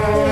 Bye.